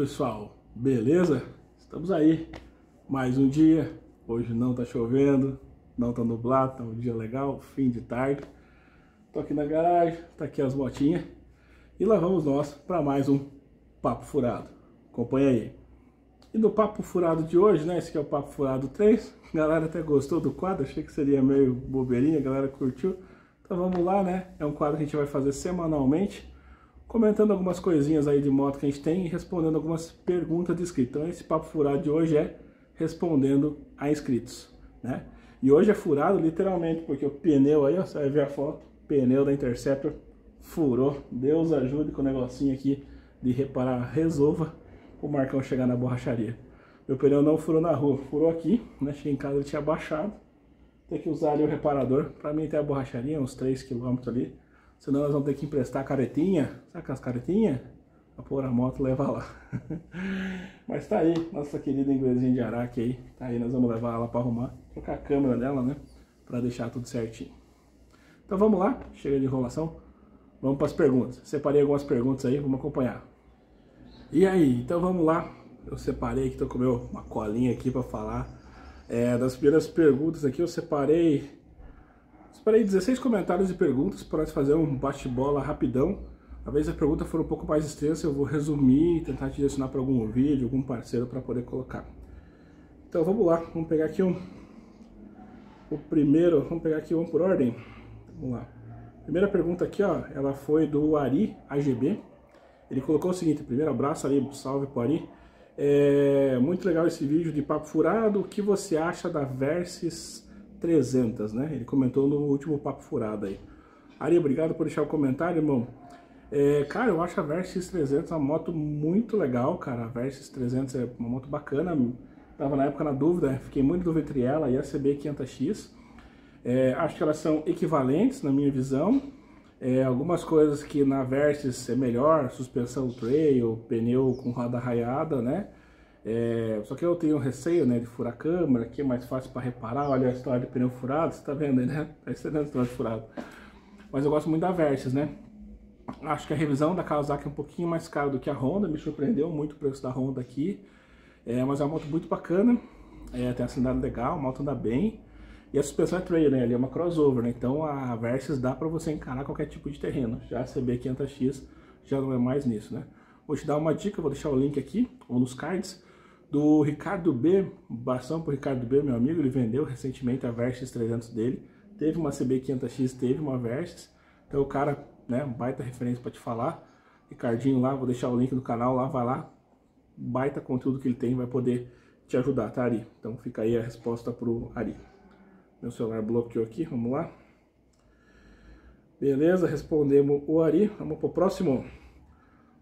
pessoal, beleza? Estamos aí, mais um dia. Hoje não tá chovendo, não tá nublado, tá um dia legal, fim de tarde. Tô aqui na garagem, tá aqui as motinhas e lá vamos nós para mais um Papo Furado. Acompanha aí. E no Papo Furado de hoje, né? Esse aqui é o Papo Furado 3. A galera até gostou do quadro, achei que seria meio bobeirinha, a galera curtiu. Então vamos lá, né? É um quadro que a gente vai fazer semanalmente comentando algumas coisinhas aí de moto que a gente tem e respondendo algumas perguntas de inscritos. Então esse papo furado de hoje é respondendo a inscritos, né? E hoje é furado literalmente, porque o pneu aí, ó, você vai ver a foto, pneu da Interceptor furou. Deus ajude com o negocinho aqui de reparar, resolva o Marcão chegar na borracharia. Meu pneu não furou na rua, furou aqui, né? Cheguei em casa, ele tinha baixado. Tem que usar ali o reparador. Para mim tem a borracharia, uns 3 km ali. Senão nós vamos ter que emprestar a caretinha. Sabe aquelas caretinhas? Pra pôr a moto levar lá. Mas tá aí, nossa querida inglesinha de Araque aí. Tá aí, nós vamos levar ela pra arrumar. Trocar a câmera dela, né? Pra deixar tudo certinho. Então vamos lá, chega de enrolação. Vamos para as perguntas. Separei algumas perguntas aí, vamos acompanhar. E aí, então vamos lá. Eu separei aqui, tô com meu, uma colinha aqui para falar. É, das primeiras perguntas aqui, eu separei Separei 16 comentários e perguntas para fazer um bate-bola rapidão. Talvez a pergunta for um pouco mais extensa, eu vou resumir e tentar direcionar para algum vídeo, algum parceiro para poder colocar. Então vamos lá, vamos pegar aqui um. O primeiro, vamos pegar aqui um por ordem. Vamos lá. Primeira pergunta aqui, ó, ela foi do Ari AGB. Ele colocou o seguinte: primeiro abraço aí, salve pro Ari. É muito legal esse vídeo de papo furado. O que você acha da Versys 300, né? Ele comentou no último papo furado aí. Ari, obrigado por deixar o comentário, irmão. É, cara, eu acho a Versys 300 uma moto muito legal, cara. A Versys 300 é uma moto bacana. Tava na época na dúvida, fiquei muito dúvida entre ela e a CB500X. É, acho que elas são equivalentes na minha visão. É, algumas coisas que na Versys é melhor, suspensão trail, pneu com roda raiada, né? É, só que eu tenho receio né, de furar a câmera, que é mais fácil para reparar. Olha a história de pneu furado, você tá vendo aí, né? Tá estendendo a história de furado. Mas eu gosto muito da Versys, né? Acho que a revisão da Kawasaki é um pouquinho mais cara do que a Honda, me surpreendeu muito o preço da Honda aqui. É, mas é uma moto muito bacana, é, tem cidade legal, a moto anda bem. E a suspensão é trail, né? Ali é uma crossover, né? Então a Versys dá para você encarar qualquer tipo de terreno. Já a CB500X já não é mais nisso, né? Vou te dar uma dica, vou deixar o link aqui, ou nos cards do Ricardo B, bastão pro Ricardo B, meu amigo, ele vendeu recentemente a Versys 300 dele, teve uma CB500X, teve uma Versys, então o cara, né, baita referência para te falar, Ricardinho lá, vou deixar o link do canal lá, vai lá, baita conteúdo que ele tem, vai poder te ajudar, tá Ari? Então fica aí a resposta pro Ari. Meu celular bloqueou aqui, vamos lá. Beleza, respondemos o Ari, vamos pro próximo.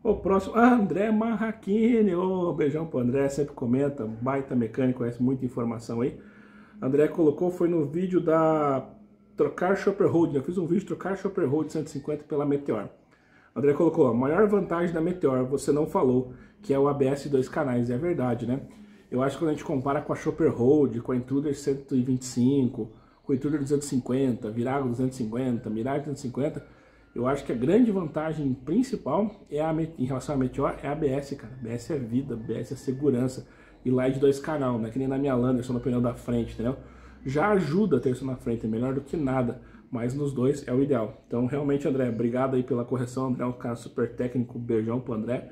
O próximo, ah, André Marraquini. Ô, oh, beijão pro André, sempre comenta, baita mecânico, conhece muita informação aí. André colocou, foi no vídeo da trocar Chopper Hold. Eu fiz um vídeo de trocar Chopper Hold 150 pela Meteor. André colocou, a maior vantagem da Meteor, você não falou, que é o ABS dois canais. É verdade, né? Eu acho que quando a gente compara com a Chopper Hold, com a Intruder 125, com a Intruder 250, Virago 250, Mirage 250, eu acho que a grande vantagem principal é a, em relação à Meteor é a ABS, cara. ABS é vida, ABS é segurança. E lá é de dois canal, né? Que nem na minha Landerson no pneu da frente, entendeu? Já ajuda ter isso na frente, é melhor do que nada. Mas nos dois é o ideal. Então, realmente, André, obrigado aí pela correção. André é um cara super técnico, beijão pro André.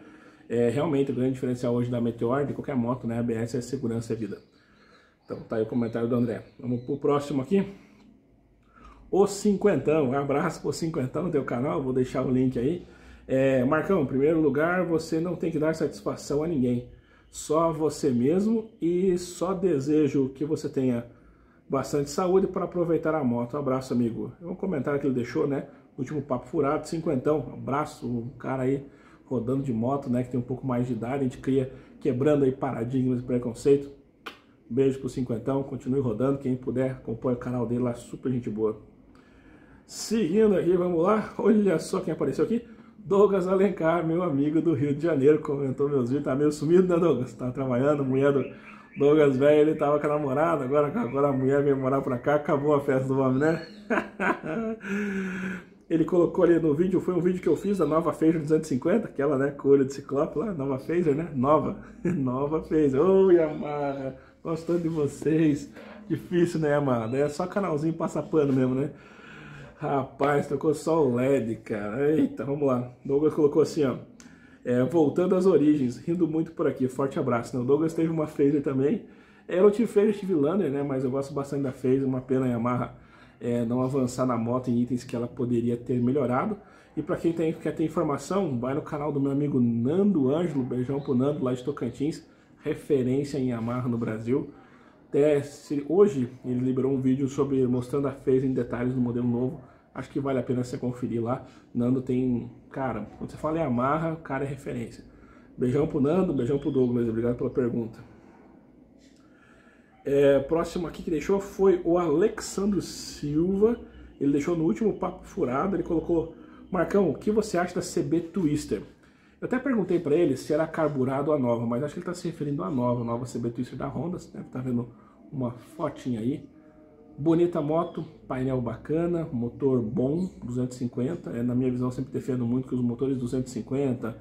É realmente o grande diferencial hoje da Meteor, de qualquer moto, né? ABS é segurança e vida. Então, tá aí o comentário do André. Vamos pro próximo aqui o Cinquentão. Um abraço pro Cinquentão teu canal, vou deixar o link aí. É, Marcão, em primeiro lugar, você não tem que dar satisfação a ninguém. Só você mesmo e só desejo que você tenha bastante saúde para aproveitar a moto. Um abraço, amigo. É um comentário que ele deixou, né? Último papo furado, cinquentão. Um abraço, um cara aí rodando de moto, né? Que tem um pouco mais de idade. A gente cria quebrando aí paradigmas e preconceito. Beijo pro cinquentão, continue rodando. Quem puder, acompanhe o canal dele lá, super gente boa. Seguindo aqui, vamos lá. Olha só quem apareceu aqui. Douglas Alencar, meu amigo do Rio de Janeiro, comentou meus vídeos. Tá meio sumido, né, Douglas? Tá trabalhando, mulher do Douglas velho, ele tava com a namorada, agora, agora a mulher veio morar pra cá, acabou a festa do homem, né? ele colocou ali no vídeo, foi um vídeo que eu fiz da nova Phaser 250, aquela, né, com olho de ciclope lá, nova Phaser, né, nova, nova Phaser. Ô, Yamaha, gostando de vocês. Difícil, né, Yamaha? É só canalzinho passa pano mesmo, né? Rapaz, tocou só o LED, cara. Eita, vamos lá. Douglas colocou assim, ó. É, voltando às origens, rindo muito por aqui. Forte abraço. Né? O Douglas teve uma Phaser também. É, eu não tive Phaser, tive Lander, né? Mas eu gosto bastante da Phaser. Uma pena a Yamaha é, não avançar na moto em itens que ela poderia ter melhorado. E para quem tem, quer ter informação, vai no canal do meu amigo Nando Ângelo, beijão pro Nando lá de Tocantins, referência em Yamaha no Brasil. Se, hoje ele liberou um vídeo sobre mostrando a Phase em detalhes do modelo novo. Acho que vale a pena você conferir lá. Nando tem, cara, quando você fala em Yamaha, o cara é referência. Beijão pro Nando, beijão pro Douglas, obrigado pela pergunta. É, próximo aqui que deixou foi o Alexandro Silva. Ele deixou no último papo furado, ele colocou: Marcão, o que você acha da CB Twister? Eu até perguntei para ele se era carburado a nova, mas acho que ele está se referindo à nova, nova CB Twister da Honda. Você deve estar tá vendo uma fotinha aí. Bonita moto, painel bacana, motor bom, 250. É, na minha visão, sempre defendo muito que os motores 250,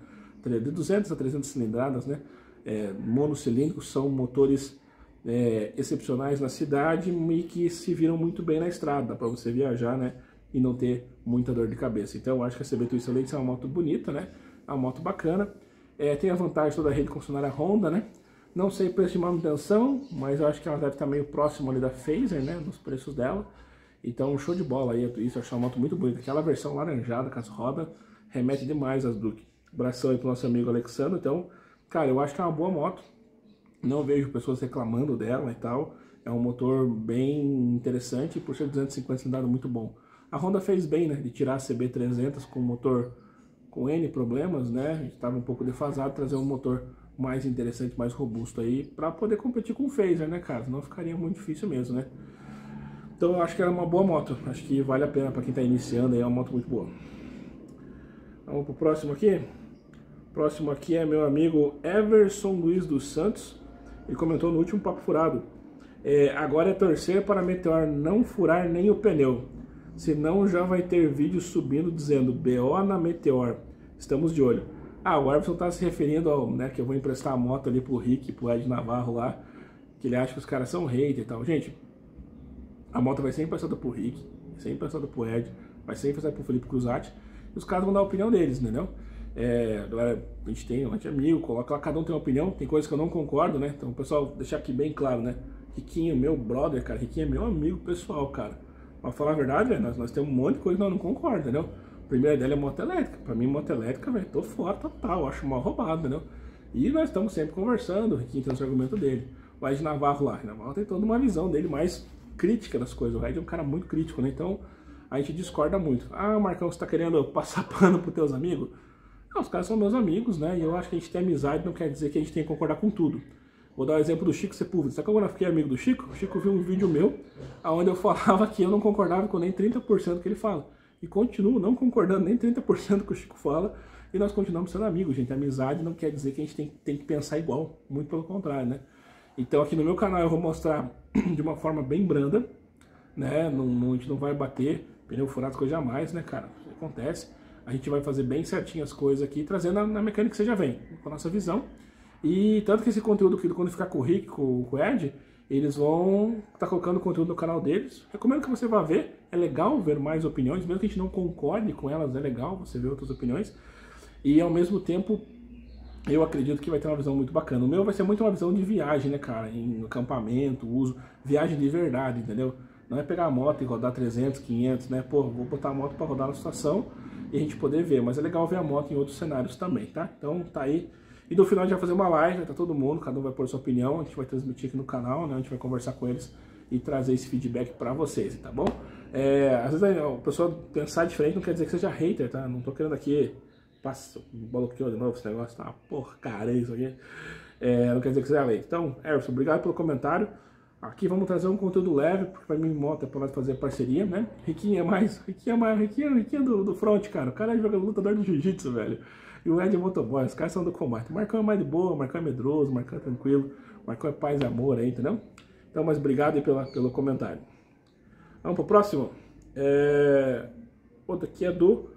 de 200 a 300 cilindradas, né? É, monocilíndricos são motores é, excepcionais na cidade e que se viram muito bem na estrada, para você viajar, né? E não ter muita dor de cabeça. Então eu acho que a CB Twister Ladies é uma moto bonita, né? É uma moto bacana. É, tem a vantagem toda a rede concessionária Honda, né? Não sei o preço de manutenção, mas eu acho que ela deve estar meio próximo ali da Phaser, né? Nos preços dela. Então show de bola aí, isso, eu acho uma moto muito bonita. Aquela versão laranjada com as rodas remete demais às Brook. Abração aí pro nosso amigo Alexandre. Então, cara, eu acho que é uma boa moto não vejo pessoas reclamando dela e tal. É um motor bem interessante e por ser 250 cilindradas muito bom. A Honda fez bem, né, de tirar a CB300 com motor com N problemas, né? Estava um pouco defasado, trazer um motor mais interessante, mais robusto aí, para poder competir com o Phaser, né, cara? Não ficaria muito difícil mesmo, né? Então eu acho que era uma boa moto. Acho que vale a pena para quem está iniciando aí, é uma moto muito boa. Vamos pro próximo aqui. Próximo aqui é meu amigo Everson Luiz dos Santos. Ele comentou no último Papo Furado. É, agora é torcer para a Meteor não furar nem o pneu. Senão já vai ter vídeo subindo dizendo BO na Meteor. Estamos de olho. Ah, o Arbson está se referindo ao, né, que eu vou emprestar a moto ali pro Rick, pro Ed Navarro lá, que ele acha que os caras são hater e tal. Gente, a moto vai ser emprestada pro Rick, vai ser emprestada pro Ed, vai ser emprestada pro Felipe Cruzati, e os caras vão dar a opinião deles, entendeu? É, agora a gente tem, a gente é amigo, coloca lá, cada um tem uma opinião, tem coisas que eu não concordo, né? Então, pessoal, deixar aqui bem claro, né? Riquinho, meu brother, cara, Riquinho é meu amigo pessoal, cara. Pra falar a verdade, velho, nós, nós temos um monte de coisa que nós não concordamos, entendeu? A primeira dela é moto elétrica. Pra mim, moto elétrica, velho, tô fora total, acho mal roubado, entendeu? E nós estamos sempre conversando, o Riquinho tem o seu argumento dele. O Ed Navarro lá, Navarro tem toda uma visão dele mais crítica das coisas. O Ed é um cara muito crítico, né? Então, a gente discorda muito. Ah, Marcão, você tá querendo passar pano pros teus amigos? Não, os caras são meus amigos, né? E eu acho que a gente tem amizade não quer dizer que a gente tem que concordar com tudo. Vou dar o exemplo do Chico Sepúlveda. Sabe quando eu fiquei amigo do Chico? O Chico viu um vídeo meu onde eu falava que eu não concordava com nem 30% do que ele fala. E continuo não concordando nem 30% do que o Chico fala. E nós continuamos sendo amigos, gente. Amizade não quer dizer que a gente tem, tem que pensar igual. Muito pelo contrário, né? Então aqui no meu canal eu vou mostrar de uma forma bem branda, né? Não, não, a gente não vai bater pneu furado, coisa jamais, né, cara? Acontece a gente vai fazer bem certinho as coisas aqui, trazendo na, na mecânica que você já vem, com a nossa visão. E tanto que esse conteúdo, quando ficar com o Rick, com, com o Ed, eles vão estar tá colocando conteúdo no canal deles. Recomendo que você vá ver, é legal ver mais opiniões, mesmo que a gente não concorde com elas, é legal você ver outras opiniões. E ao mesmo tempo, eu acredito que vai ter uma visão muito bacana. O meu vai ser muito uma visão de viagem, né, cara? Em acampamento, uso, viagem de verdade, entendeu? Não é pegar a moto e rodar 300, 500, né? Pô, vou botar a moto para rodar na estação e a gente poder ver. Mas é legal ver a moto em outros cenários também, tá? Então tá aí. E no final a gente vai fazer uma live, vai tá todo mundo, cada um vai pôr sua opinião, a gente vai transmitir aqui no canal, né? A gente vai conversar com eles e trazer esse feedback para vocês, tá bom? É, às vezes a pessoa pensar diferente não quer dizer que seja hater, tá? Não tô querendo aqui. Passa, bloqueou de novo esse negócio, tá uma porcaria isso aqui. É, não quer dizer que seja hater. Então, Erson, obrigado pelo comentário. Aqui vamos trazer um conteúdo leve, porque para mim moto é para fazer parceria, né? Riquinho é mais, Riquinho é mais, Riquinho é do, do front, cara. O cara é jogador lutador de jiu-jitsu, velho. E o Ed é motoboy, os caras são do combate. O Marcão é mais de boa, o Marcão é medroso, o Marcão é tranquilo, o Marcão é paz e amor aí, entendeu? Então, mas obrigado aí pela, pelo comentário. Vamos pro próximo? É... Outra aqui é do...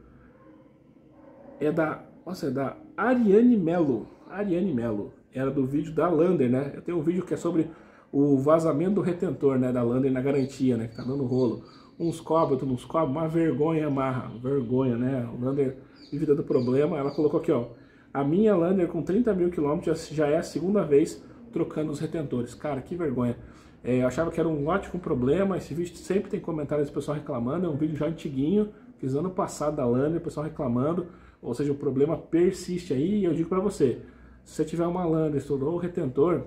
É da... Nossa, é da Ariane Melo. Ariane Melo. Era do vídeo da Lander, né? Eu tenho um vídeo que é sobre o vazamento do retentor, né? Da Lander na garantia, né? Que tá dando rolo. Uns cobram, outros não cobram. Uma vergonha amarra. Vergonha, né? O Lander vive dando problema. Ela colocou aqui, ó. A minha Lander com 30 mil quilômetros já é a segunda vez trocando os retentores. Cara, que vergonha. É, eu achava que era um ótimo problema. Esse vídeo sempre tem comentários do pessoal reclamando. É um vídeo já antiguinho, fiz ano passado da Lander, o pessoal reclamando. Ou seja, o problema persiste aí. E eu digo para você: se você tiver uma Lander, estourou o retentor,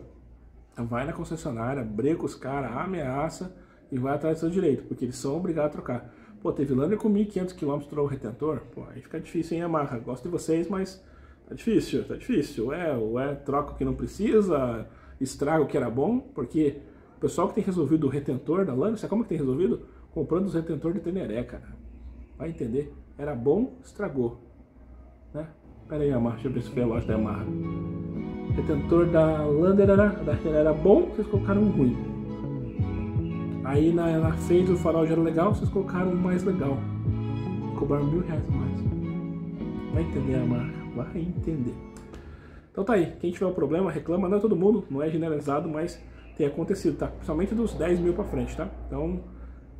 vai na concessionária, breca os caras, ameaça e vai atrás do seu direito, porque eles são obrigados a trocar. Pô, teve Lander com 1.500 km estourou o retentor? Pô, aí fica difícil, hein, Yamaha? Gosto de vocês, mas tá difícil, tá difícil. É, é troca o que não precisa, estraga o que era bom, porque o pessoal que tem resolvido o retentor da Lander, sabe como que tem resolvido? Comprando os retentores de Teneré, cara. Vai entender? Era bom, estragou. Né? Pera aí, Yamaha, deixa eu ver se foi a loja da Yamaha. Retentor da Lander era, da era bom, vocês colocaram ruim. Aí na, na frente o farol já era legal, vocês colocaram um mais legal. Cobraram mil reais a mais. Vai entender a marca, vai entender. Então tá aí, quem tiver um problema, reclama, não é todo mundo, não é generalizado, mas tem acontecido, tá? Principalmente dos 10 mil pra frente, tá? Então,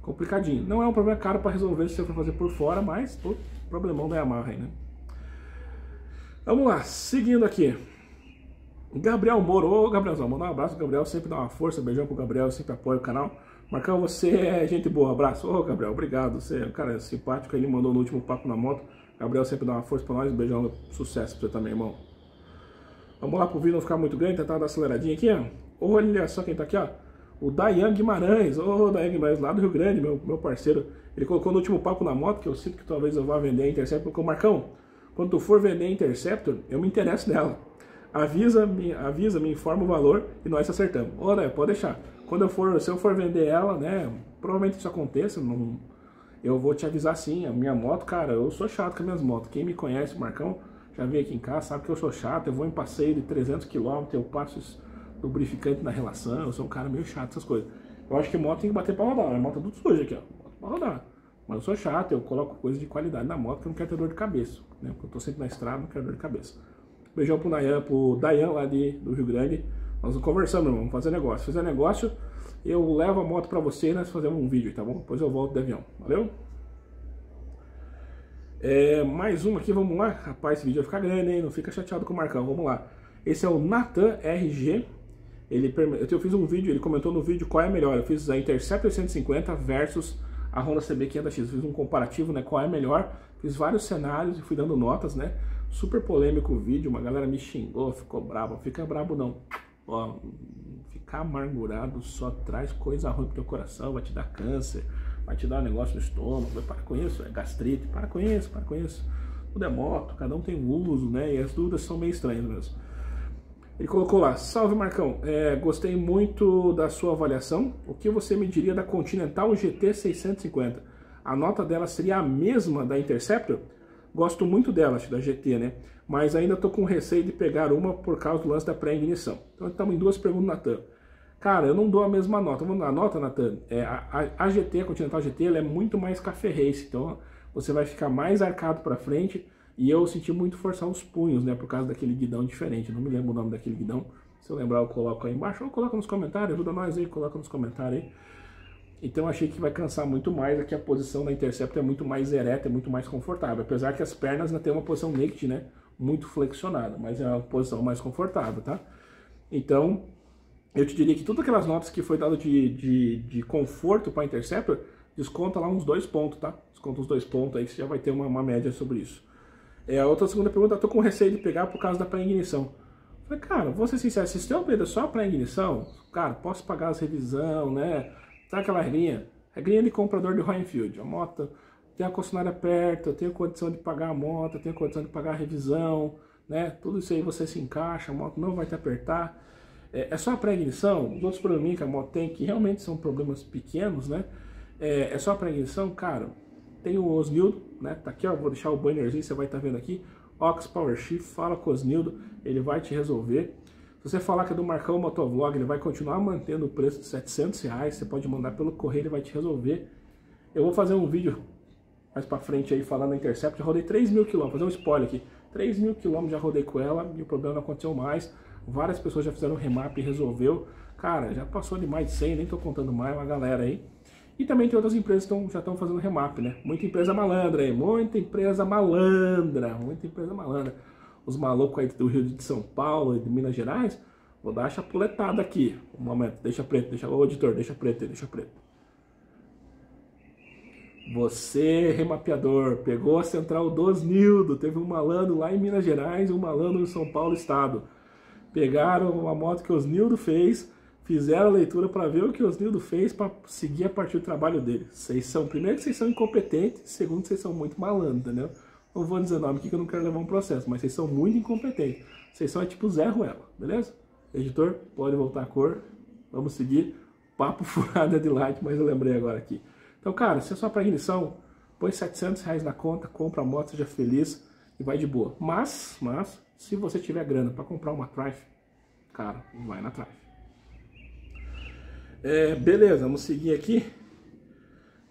complicadinho. Não é um problema caro para resolver se você for fazer por fora, mas o problemão da Yamaha aí, né? Vamos lá, seguindo aqui. Gabriel Moro, ô Gabrielzão, manda um abraço, Gabriel sempre dá uma força, beijão pro Gabriel, sempre apoia o canal. Marcão, você é gente boa, abraço. Ô Gabriel, obrigado, você é um cara simpático, ele mandou no último papo na moto. Gabriel sempre dá uma força pra nós, beijão, sucesso pra você também, irmão. Vamos lá pro vídeo não ficar muito grande, tentar dar aceleradinha aqui, ó. Olha só quem tá aqui, ó. O Dayan Guimarães, ô Dayan Guimarães, lá do Rio Grande, meu, meu parceiro. Ele colocou no último papo na moto, que eu sinto que talvez eu vá vender a Interceptor, colocou, Marcão, quando tu for vender a Interceptor, eu me interesso nela avisa, me, avisa, me informa o valor e nós acertamos. Olha, pode deixar. Quando eu for, se eu for vender ela, né, provavelmente isso aconteça, não, eu vou te avisar sim. A minha moto, cara, eu sou chato com as minhas motos. Quem me conhece, Marcão, já veio aqui em casa, sabe que eu sou chato. Eu vou em passeio de 300 km, eu passo lubrificante na relação, eu sou um cara meio chato, essas coisas. Eu acho que moto tem que bater pra rodar, a moto é tudo suja aqui, ó, pra rodar. Mas eu sou chato, eu coloco coisa de qualidade na moto que eu não quero ter dor de cabeça, né? Porque eu tô sempre na estrada, não quero dor de cabeça. Beijão pro Dayan, pro Dayan lá de, do Rio Grande. Nós conversamos, irmão, vamos fazer negócio. Fazer negócio, eu levo a moto pra você e nós fazemos um vídeo, tá bom? Depois eu volto de avião, valeu? É, mais um aqui, vamos lá. Rapaz, esse vídeo vai ficar grande, hein? Não fica chateado com o Marcão, vamos lá. Esse é o Nathan RG. Ele, eu fiz um vídeo, ele comentou no vídeo qual é melhor. Eu fiz a Interceptor 150 versus a Honda CB 500X. Eu fiz um comparativo, né? Qual é melhor. Fiz vários cenários e fui dando notas, né? Super polêmico o vídeo, uma galera me xingou, ficou bravo. Fica bravo não. Ó, ficar amargurado só traz coisa ruim pro teu coração, vai te dar câncer, vai te dar um negócio no estômago, para com isso, é gastrite, para com isso, para com isso. Tudo é moto, cada um tem um uso, né? E as dúvidas são meio estranhas mesmo. Ele colocou lá, salve Marcão, é, gostei muito da sua avaliação. O que você me diria da Continental GT 650? A nota dela seria a mesma da Interceptor? Gosto muito dela, da GT, né? Mas ainda tô com receio de pegar uma por causa do lance da pré-ignição. Então estamos em duas perguntas, Natan. Cara, eu não dou a mesma nota. Vamos dar nota, Natan? É, a, a, GT, a Continental GT, ela é muito mais café race. Então você vai ficar mais arcado para frente. E eu senti muito forçar os punhos, né? Por causa daquele guidão diferente. não me lembro o nome daquele guidão. Se eu lembrar, eu coloco aí embaixo. Ou coloca nos comentários. Ajuda nós aí, coloca nos comentários aí. Então achei que vai cansar muito mais, aqui a posição da Interceptor é muito mais ereta, é muito mais confortável. Apesar que as pernas tem uma posição naked, né? Muito flexionada, mas é uma posição mais confortável, tá? Então, eu te diria que todas aquelas notas que foi dado de, de, de conforto para Interceptor, desconta lá uns dois pontos, tá? Desconta uns dois pontos aí que você já vai ter uma, uma média sobre isso. É, a outra segunda pergunta, eu tô com receio de pegar por causa da pré-ignição. Falei, cara, vou ser sincero, se você tem um medo só para ignição, cara, posso pagar as revisão, né? Sabe aquela regrinha? Regrinha de comprador de Roenfield. A moto tem a concessionária perto, eu tenho condição de pagar a moto, eu tenho condição de pagar a revisão, né? Tudo isso aí você se encaixa, a moto não vai te apertar. É, é só a pré-ignição, os outros probleminhas que a moto tem, que realmente são problemas pequenos, né? É, é só a pré-ignição, cara. Tem o Osnildo, né? Tá aqui, ó, vou deixar o bannerzinho, você vai estar tá vendo aqui. Ox Power Shift, fala com o Osnildo, ele vai te resolver. Se você falar que é do Marcão Motovlog, ele vai continuar mantendo o preço de 700 reais. Você pode mandar pelo correio, ele vai te resolver. Eu vou fazer um vídeo mais pra frente aí falando da Intercept, já rodei 3 mil quilômetros, fazer um spoiler aqui. 3 mil quilômetros já rodei com ela e o problema não aconteceu mais. Várias pessoas já fizeram remap e resolveu. Cara, já passou de mais de 100, nem tô contando mais, uma galera aí. E também tem outras empresas que tão, já estão fazendo remap, né? Muita empresa malandra aí, muita empresa malandra, muita empresa malandra. Os malucos aí do Rio de São Paulo e de Minas Gerais, vou dar a chapuletada aqui. Um momento, deixa preto, deixa o editor, deixa preto, deixa preto. Você, remapeador, pegou a central do Osnildo, teve um malandro lá em Minas Gerais e um malandro em São Paulo Estado. Pegaram uma moto que o Osnildo fez, fizeram a leitura para ver o que o Osnildo fez para seguir a partir do trabalho dele. Vocês são, primeiro vocês são incompetentes, segundo vocês são muito malandros, entendeu? Não vou dizer nome aqui que eu não quero levar um processo, mas vocês são muito incompetentes. Vocês são é tipo Zé Ruela, beleza? Editor, pode voltar a cor. Vamos seguir. Papo furado de light, mas eu lembrei agora aqui. Então, cara, se é só para ignição, põe 700 reais na conta, compra a moto, seja feliz e vai de boa. Mas, mas, se você tiver grana para comprar uma Trife, cara, vai na Trife. É, beleza, vamos seguir aqui.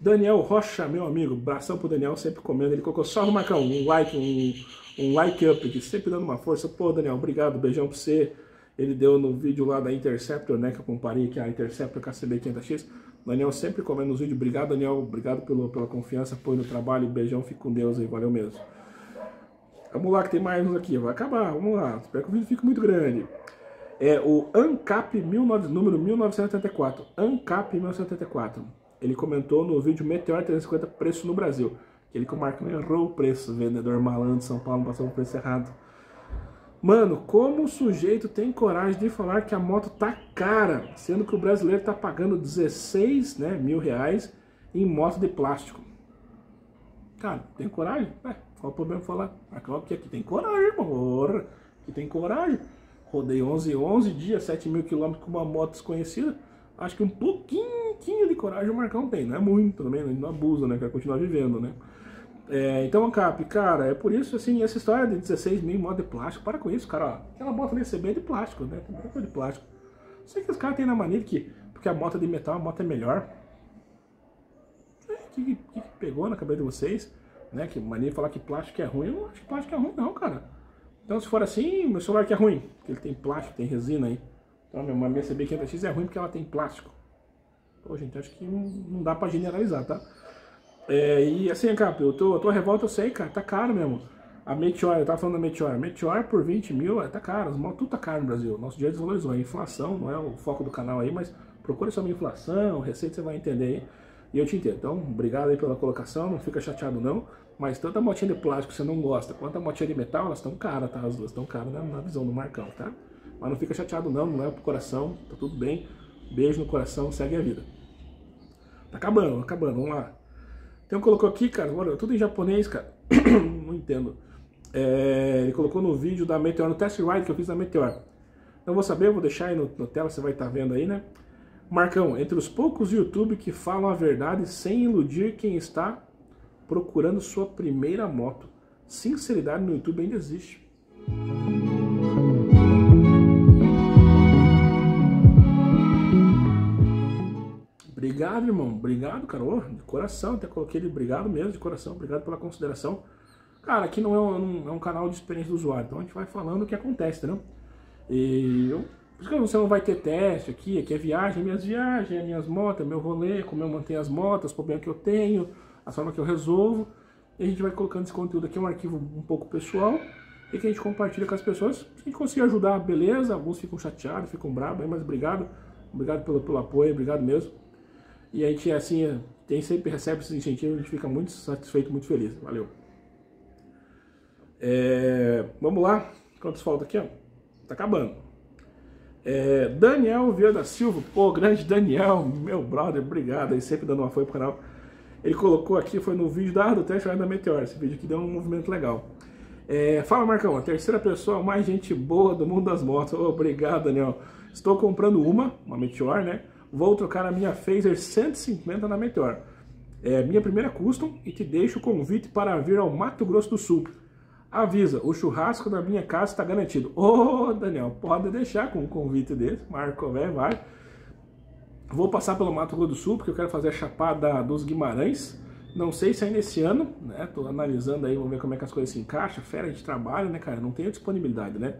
Daniel Rocha, meu amigo, bração pro Daniel, sempre comendo. Ele colocou só o Marcão, um like, um, um like up aqui, sempre dando uma força. Pô, Daniel, obrigado, beijão pra você. Ele deu no vídeo lá da Interceptor, né, que eu comparei aqui a Interceptor com a CB500X. Daniel sempre comendo nos vídeos. Obrigado, Daniel. Obrigado pelo, pela confiança, apoio no trabalho. Beijão, fique com Deus aí. Valeu mesmo. Vamos lá, que tem mais uns aqui. Vai acabar, vamos lá. Espero que o vídeo fique muito grande. É o ANCAP 19, número 1974. ANCAP 1974. Ele comentou no vídeo Meteor 350 preço no Brasil. Aquele que o Marco errou o preço. Vendedor malandro de São Paulo passou o preço errado. Mano, como o sujeito tem coragem de falar que a moto tá cara, sendo que o brasileiro tá pagando 16 né, mil reais em moto de plástico? Cara, tem coragem? É, qual o problema falar? Acaba que aqui tem coragem, porra. Aqui tem coragem. Rodei 11, 11 dias, 7 mil quilômetros com uma moto desconhecida. Acho que um pouquinho de coragem o Marcão tem. Não é muito também, não abusa, né? Quer continuar vivendo, né? É, então, Ancap, cara, é por isso, assim, essa história de 16 mil moto de plástico, para com isso, cara, ó. Aquela moto nem CB é de plástico, né? Tem muita de plástico. Sei que os caras têm na mania que, porque a moto é de metal, a moto é melhor. O é, que, que, que, pegou na cabeça de vocês, né? Que mania de falar que plástico é ruim, eu não acho que plástico é ruim, não, cara. Então, se for assim, meu celular que é ruim, porque ele tem plástico, tem resina aí. Então, minha, minha CB500X é ruim porque ela tem plástico. Pô, gente, acho que não, dá pra generalizar, tá? É, e assim, cara, eu tô, eu tô revolta, eu sei, cara, tá caro mesmo. A Meteor, eu tava falando da Meteor, Meteor por 20 mil, é, tá caro, tudo tá caro no Brasil. Nosso dinheiro desvalorizou, a inflação não é o foco do canal aí, mas procure sobre inflação, receita, você vai entender aí. E eu te entendo. Então, obrigado aí pela colocação, não fica chateado não. Mas tanto a motinha de plástico você não gosta, quanto a motinha de metal, elas estão caras, tá? As duas estão caras na, na, visão do Marcão, tá? Mas não fica chateado não, não é pro coração, tá tudo bem. Beijo no coração, segue a vida. Tá acabando, acabando, vamos lá. Então colocou aqui, cara, olha, tudo em japonês, cara. não entendo. É, ele colocou no vídeo da Meteor, no test ride que eu fiz da Meteor. Não vou saber, vou deixar aí no, no tela, você vai estar tá vendo aí, né? Marcão, entre os poucos YouTube que falam a verdade sem iludir quem está procurando sua primeira moto. Sinceridade no YouTube ainda existe. Obrigado, irmão. Obrigado, cara. Oh, de coração. Até coloquei ele obrigado mesmo, de coração. Obrigado pela consideração. Cara, aqui não é um, é um canal de experiência do usuário. Então a gente vai falando o que acontece, entendeu? E eu, por isso que você não vai ter teste aqui. Aqui é viagem, minhas viagens, minhas motos, meu rolê, como eu mantenho as motos, os problemas que eu tenho, a forma que eu resolvo. E a gente vai colocando esse conteúdo aqui, é um arquivo um pouco pessoal. E que a gente compartilha com as pessoas. Se a gente conseguir ajudar, beleza. Alguns ficam chateados, ficam bravos, mas obrigado. Obrigado pelo, pelo apoio, obrigado mesmo. E a gente, assim, tem, sempre recebe esses incentivos, a gente fica muito satisfeito, muito feliz. Valeu. É, vamos lá. Quantos falta aqui, ó? Tá acabando. É, Daniel Vieira Silva, pô, grande Daniel, meu brother, obrigado aí, sempre dando uma apoio pro canal. Ele colocou aqui, foi no vídeo da, do teste da Meteor, esse vídeo aqui deu um movimento legal. É, fala Marcão, a terceira pessoa mais gente boa do mundo das motos. Obrigado, Daniel. Estou comprando uma, uma Meteor, né? Vou trocar a minha Phaser 150 na Meteor. É minha primeira custom e te deixo o convite para vir ao Mato Grosso do Sul. Avisa, o churrasco da minha casa está garantido. Ô, oh, Daniel, pode deixar com um convite desse. Marco, velho, vai. Vou passar pelo Mato Grosso do Sul porque eu quero fazer a Chapada dos Guimarães. Não sei se ainda esse ano, né? Tô analisando aí, vamos ver como é que as coisas se encaixam. Fera de trabalho, né, cara? Não tenho disponibilidade, né?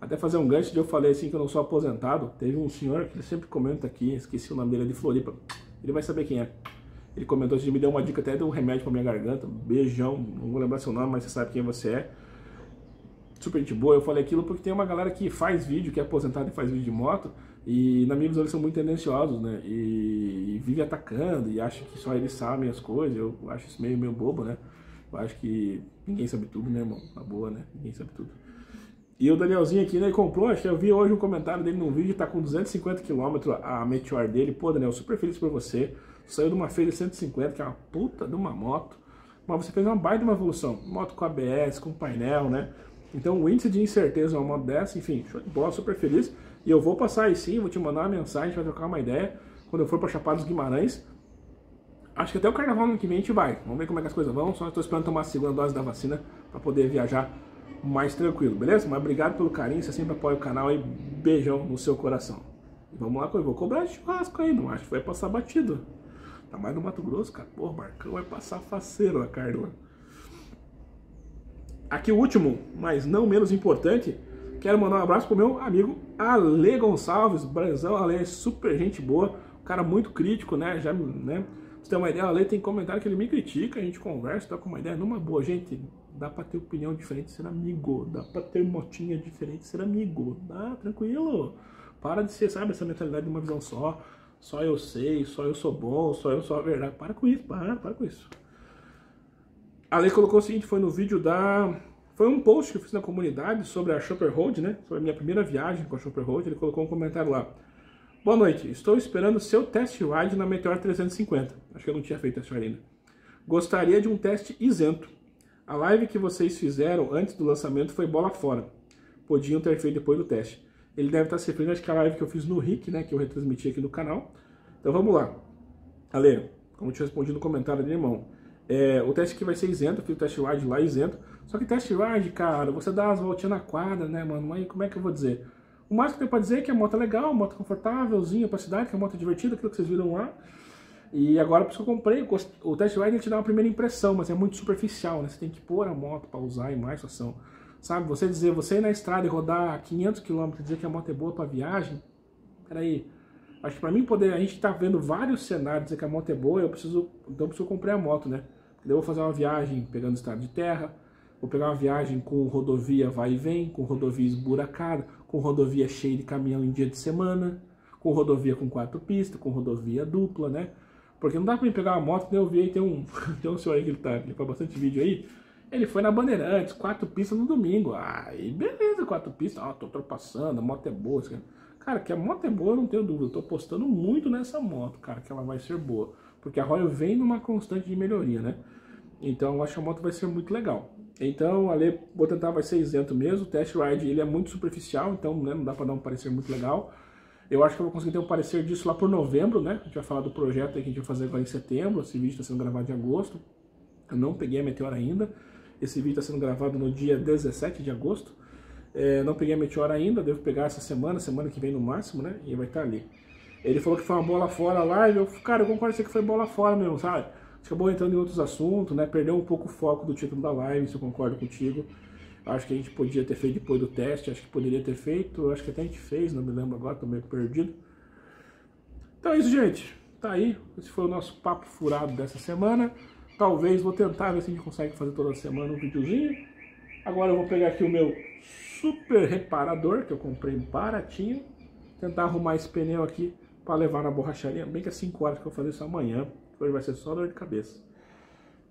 Até fazer um gancho de eu falei assim que eu não sou aposentado. Teve um senhor que ele sempre comenta aqui, esqueci o nome dele, é de Floripa. Ele vai saber quem é. Ele comentou assim, me deu uma dica até de um remédio pra minha garganta. Beijão, não vou lembrar seu nome, mas você sabe quem você é. Super gente boa. Eu falei aquilo porque tem uma galera que faz vídeo, que é aposentado e faz vídeo de moto. E na minha visão eles são muito tendenciosos, né? E, e vive atacando e acha que só eles sabem as coisas. Eu acho isso meio, meio bobo, né? Eu acho que ninguém sabe tudo, né, irmão? Na boa, né? Ninguém sabe tudo. E o Danielzinho aqui, né, comprou, acho que eu vi hoje um comentário dele num vídeo, tá com 250 km a Meteor dele. Pô, Daniel, super feliz por você. Saiu de uma feira de 150, que é uma puta de uma moto. Mas você fez uma baita uma evolução. Moto com ABS, com painel, né? Então o índice de incerteza é uma moto dessa, enfim, show de bola, super feliz. E eu vou passar aí sim, vou te mandar uma mensagem, vai trocar uma ideia. Quando eu for para Chapada dos Guimarães. Acho que até o carnaval no que vem a gente vai. Vamos ver como é que as coisas vão. Só estou esperando tomar a segunda dose da vacina para poder viajar mais tranquilo, beleza? Mas obrigado pelo carinho, você sempre apoia o canal e beijão no seu coração. vamos lá, eu vou cobrar de churrasco aí, não acho que vai passar batido. Tá mais no Mato Grosso, cara. Pô, Marcão vai passar faceiro a Carla. Aqui o último, mas não menos importante, quero mandar um abraço pro meu amigo Ale Gonçalves, Brasil, Ale é super gente boa, um cara muito crítico, né? Já, né? Você uma ideia, Ale tem comentário que ele me critica, a gente conversa, tá com uma ideia numa boa, gente Dá pra ter opinião diferente ser amigo. Dá pra ter motinha diferente ser amigo. Dá, tranquilo. Para de ser, sabe, essa mentalidade de uma visão só. Só eu sei, só eu sou bom, só eu sou a verdade. Para com isso, para, para com isso. A Lei colocou o seguinte, foi no vídeo da... Foi um post que eu fiz na comunidade sobre a Shopper Road, né? Sobre a minha primeira viagem com a Shopper Road. Ele colocou um comentário lá. Boa noite, estou esperando seu test ride na Meteor 350. Acho que eu não tinha feito test ride ainda. Gostaria de um teste isento. A live que vocês fizeram antes do lançamento foi bola fora. Podiam ter feito depois do teste. Ele deve estar se referindo acho que a live que eu fiz no RIC, né, que eu retransmiti aqui no canal. Então vamos lá. Ale, como eu te respondi no comentário ali, irmão, é, o teste aqui vai ser isento, eu fiz o teste ride lá isento. Só que teste ride, cara, você dá as voltinhas na quadra, né, mano? Aí como é que eu vou dizer? O mais que tem pra dizer é que a moto é legal, a moto é confortávelzinha pra cidade, que a moto é divertida, aquilo que vocês viram lá. E agora, por isso que eu comprei, o test ride ele te dá uma primeira impressão, mas é muito superficial, né? Você tem que pôr a moto para usar em mais situação. Sabe, você dizer, você ir na estrada e rodar 500 km e dizer que a moto é boa para viagem, peraí. Acho que para mim poder, a gente tá vendo vários cenários dizer que a moto é boa, eu preciso, então eu preciso comprar a moto, né? eu vou fazer uma viagem pegando estrada de terra, vou pegar uma viagem com rodovia vai e vem, com rodovia esburacada, com rodovia cheia de caminhão em dia de semana, com rodovia com quatro pistas, com rodovia dupla, né? Porque não dá pra mim pegar uma moto, eu vi aí, tem um, tem um senhor aí que ele, tá, ele faz bastante vídeo aí. Ele foi na Bandeirantes, quatro pistas no domingo. Aí, beleza, quatro pistas. Ah, tô ultrapassando, a moto é boa. Cara, que a moto é boa, eu não tenho dúvida. Eu tô postando muito nessa moto, cara, que ela vai ser boa. Porque a Royal vem numa constante de melhoria, né? Então, eu acho que a moto vai ser muito legal. Então, ali, vou tentar, vai ser isento mesmo. O test ride, ele é muito superficial, então né, não dá pra dar um parecer muito legal. Eu acho que eu vou conseguir ter um parecer disso lá por novembro, né? A gente vai falar do projeto que a gente vai fazer agora em setembro. Esse vídeo está sendo gravado em agosto. Eu não peguei a Meteora ainda. Esse vídeo está sendo gravado no dia 17 de agosto. É, não peguei a Meteora ainda, devo pegar essa semana, semana que vem no máximo, né? E vai estar tá ali. Ele falou que foi uma bola fora lá, e eu, cara, eu concordo que foi bola fora mesmo, sabe? Acabou entrando em outros assuntos, né? Perdeu um pouco o foco do título da live, se eu concordo contigo. Acho que a gente podia ter feito depois do teste, acho que poderia ter feito, acho que até a gente fez, não me lembro agora, tô meio perdido. Então é isso, gente. Tá aí, esse foi o nosso papo furado dessa semana. Talvez vou tentar ver se a gente consegue fazer toda semana um videozinho. Agora eu vou pegar aqui o meu super reparador, que eu comprei baratinho. Tentar arrumar esse pneu aqui para levar na borracharia. Bem que é 5 horas que eu vou fazer isso amanhã. Hoje vai ser só dor de cabeça.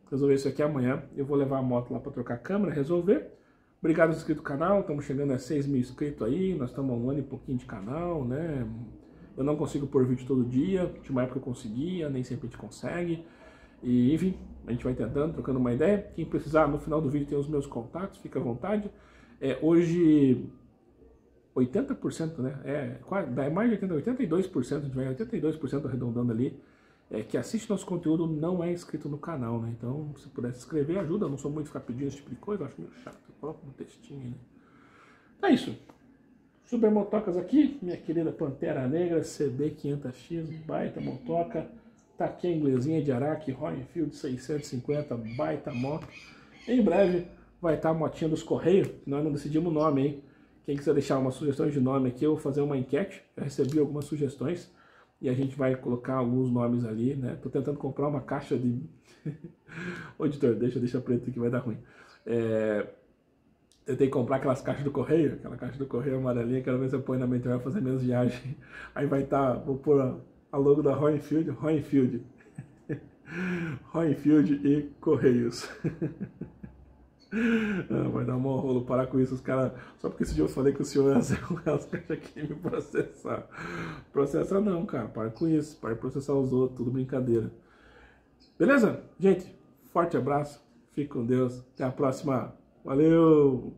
Resolver isso aqui amanhã. Eu vou levar a moto lá para trocar a câmera, resolver. Obrigado por inscrito no canal, estamos chegando a 6 mil inscritos aí, nós estamos há um ano e pouquinho de canal, né? Eu não consigo pôr vídeo todo dia, de uma época eu conseguia, nem sempre a gente consegue. E enfim, a gente vai tentando, trocando uma ideia. Quem precisar, no final do vídeo tem os meus contatos, fica à vontade. É, hoje, 80%, né? É, quase, mais de 80, 82%, a gente vai 82% arredondando ali é, que assiste nosso conteúdo não é inscrito no canal, né? Então, se puder se inscrever, ajuda. Eu não sou muito ficar pedindo esse tipo de coisa, acho meio chato. Coloca um textinho né? É isso. Super motocas aqui, minha querida Pantera Negra CB500X, baita motoca, Tá aqui a inglesinha de Araque, Royfield 650, baita moto. Em breve vai estar a motinha dos Correios, nós não decidimos o nome, hein? Quem quiser deixar uma sugestão de nome aqui, eu vou fazer uma enquete. Já recebi algumas sugestões e a gente vai colocar alguns nomes ali, né? Tô tentando comprar uma caixa de. Ô editor, deixa, deixa preto que vai dar ruim. É... Que comprar aquelas caixas do correio, aquela caixa do correio amarelinha, quero ver se eu ponho na mente vai fazer menos viagem. Aí vai estar, tá, vou pôr a, a logo da Roenfield, Roenfield. Roenfield e Correios. Ah, vai dar um rolo parar com isso, os caras. Só porque esse dia eu falei que o senhor ia ser com elas que aqui me processar. Processa não, cara. Para com isso. Para processar os outros, tudo brincadeira. Beleza? Gente, forte abraço. Fique com Deus. Até a próxima. Valeu!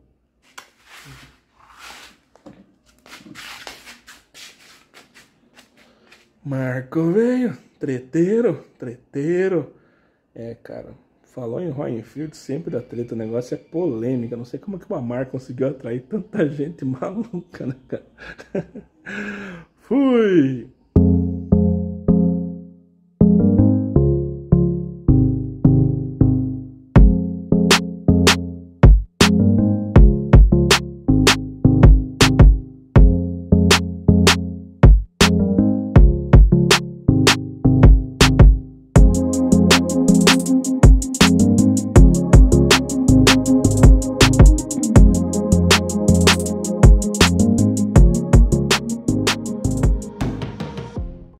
Marco veio, treteiro, treteiro. É, cara. Falou em Roenfield, sempre da treta, o negócio é polêmica. Não sei como é que o marca conseguiu atrair tanta gente maluca, né, cara? Fui!